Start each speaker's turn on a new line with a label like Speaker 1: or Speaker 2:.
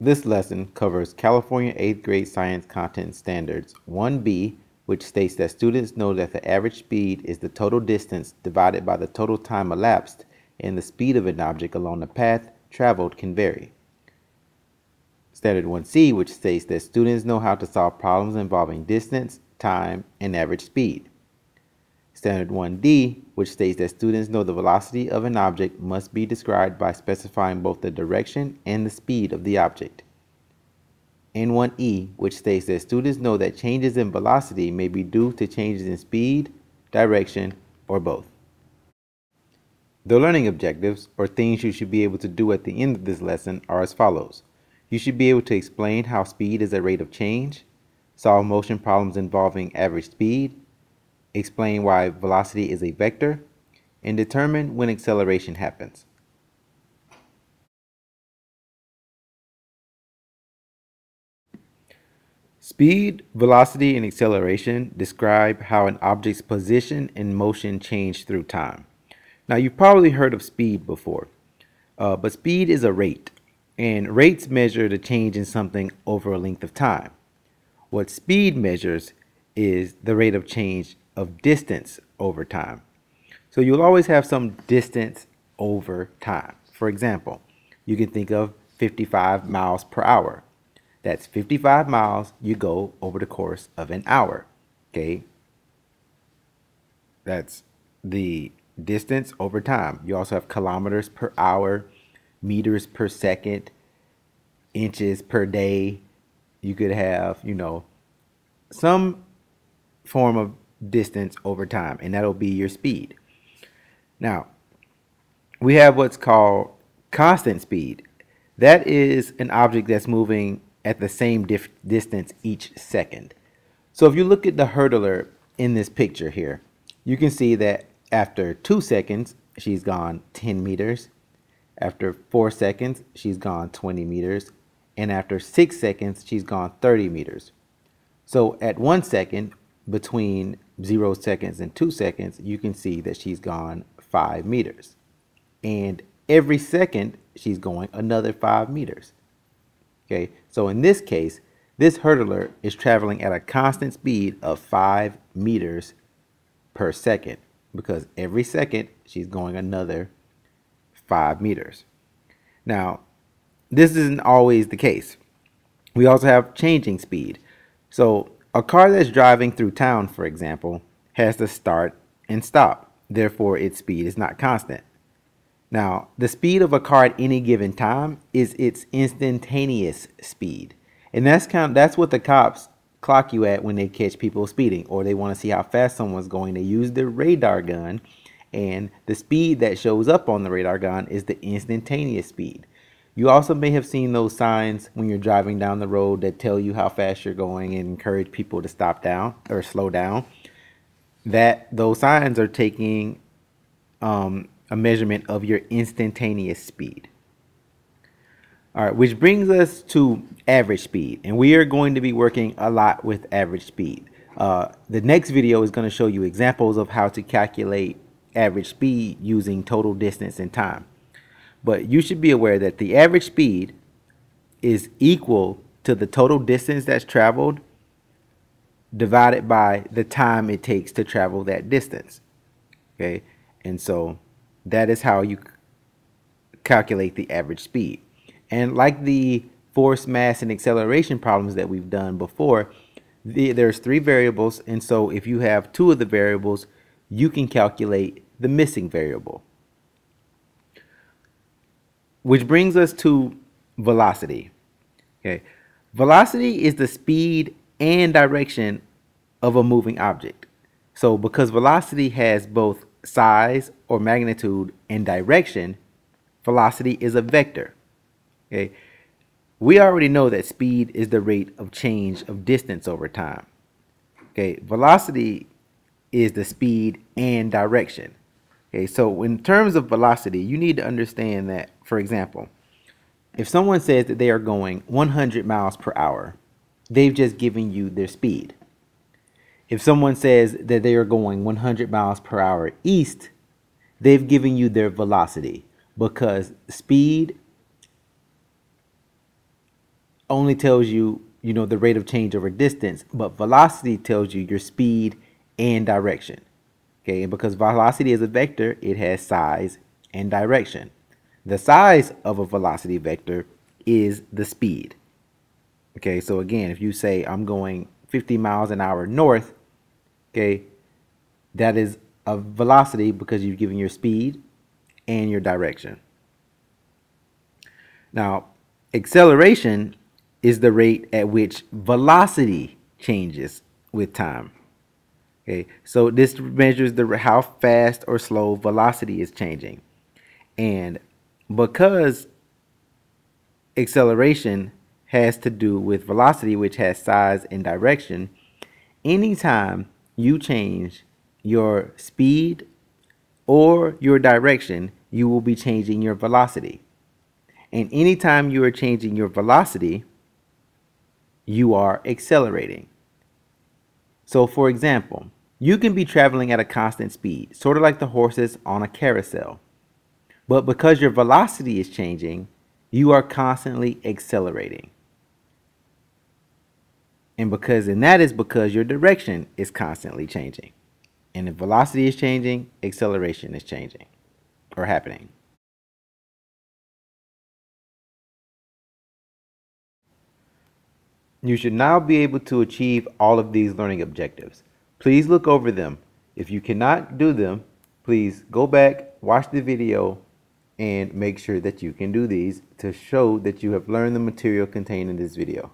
Speaker 1: This lesson covers California 8th grade science content standards 1B, which states that students know that the average speed is the total distance divided by the total time elapsed and the speed of an object along the path traveled can vary. Standard 1C, which states that students know how to solve problems involving distance, time, and average speed. Standard 1D, which states that students know the velocity of an object must be described by specifying both the direction and the speed of the object. N1E, which states that students know that changes in velocity may be due to changes in speed, direction, or both. The learning objectives, or things you should be able to do at the end of this lesson, are as follows. You should be able to explain how speed is a rate of change, solve motion problems involving average speed, explain why velocity is a vector, and determine when acceleration happens. Speed, velocity, and acceleration describe how an object's position and motion change through time. Now, you've probably heard of speed before, uh, but speed is a rate, and rates measure the change in something over a length of time. What speed measures is the rate of change of distance over time. So you'll always have some distance over time. For example, you can think of 55 miles per hour. That's 55 miles you go over the course of an hour. Okay. That's the distance over time. You also have kilometers per hour, meters per second, inches per day. You could have, you know, some form of distance over time, and that'll be your speed. Now, we have what's called constant speed. That is an object that's moving at the same distance each second. So if you look at the hurdler in this picture here, you can see that after two seconds, she's gone 10 meters. After four seconds, she's gone 20 meters. And after six seconds, she's gone 30 meters. So at one second, between zero seconds and two seconds, you can see that she's gone five meters. And every second, she's going another five meters. Okay, so in this case, this hurdler is traveling at a constant speed of five meters per second because every second she's going another five meters. Now, this isn't always the case. We also have changing speed. So a car that's driving through town, for example, has to start and stop. Therefore, its speed is not constant. Now, the speed of a car at any given time is its instantaneous speed. And that's kind of, that's what the cops clock you at when they catch people speeding or they want to see how fast someone's going. They use their radar gun and the speed that shows up on the radar gun is the instantaneous speed. You also may have seen those signs when you're driving down the road that tell you how fast you're going and encourage people to stop down or slow down. That those signs are taking um, a measurement of your instantaneous speed. All right, which brings us to average speed. And we are going to be working a lot with average speed. Uh, the next video is going to show you examples of how to calculate average speed using total distance and time. But you should be aware that the average speed is equal to the total distance that's traveled divided by the time it takes to travel that distance. Okay, and so that is how you calculate the average speed. And like the force, mass, and acceleration problems that we've done before, the, there's three variables, and so if you have two of the variables, you can calculate the missing variable. Which brings us to velocity. Okay, velocity is the speed and direction of a moving object. So because velocity has both size or magnitude and direction, velocity is a vector. Okay, we already know that speed is the rate of change of distance over time. Okay, velocity is the speed and direction. Okay, so in terms of velocity, you need to understand that, for example, if someone says that they are going 100 miles per hour, they've just given you their speed. If someone says that they are going 100 miles per hour east, they've given you their velocity because speed only tells you, you know, the rate of change over distance, but velocity tells you your speed and direction. Okay, and because velocity is a vector, it has size and direction. The size of a velocity vector is the speed. Okay, so again, if you say I'm going 50 miles an hour north, okay, that is a velocity because you've given your speed and your direction. Now, acceleration is the rate at which velocity changes with time. Okay, so this measures the how fast or slow velocity is changing. And because acceleration has to do with velocity, which has size and direction, anytime you change your speed or your direction, you will be changing your velocity. And anytime you are changing your velocity, you are accelerating. So, for example, you can be traveling at a constant speed, sort of like the horses on a carousel. But because your velocity is changing, you are constantly accelerating. And because and that is because your direction is constantly changing. And if velocity is changing, acceleration is changing or happening. You should now be able to achieve all of these learning objectives. Please look over them. If you cannot do them, please go back, watch the video, and make sure that you can do these to show that you have learned the material contained in this video.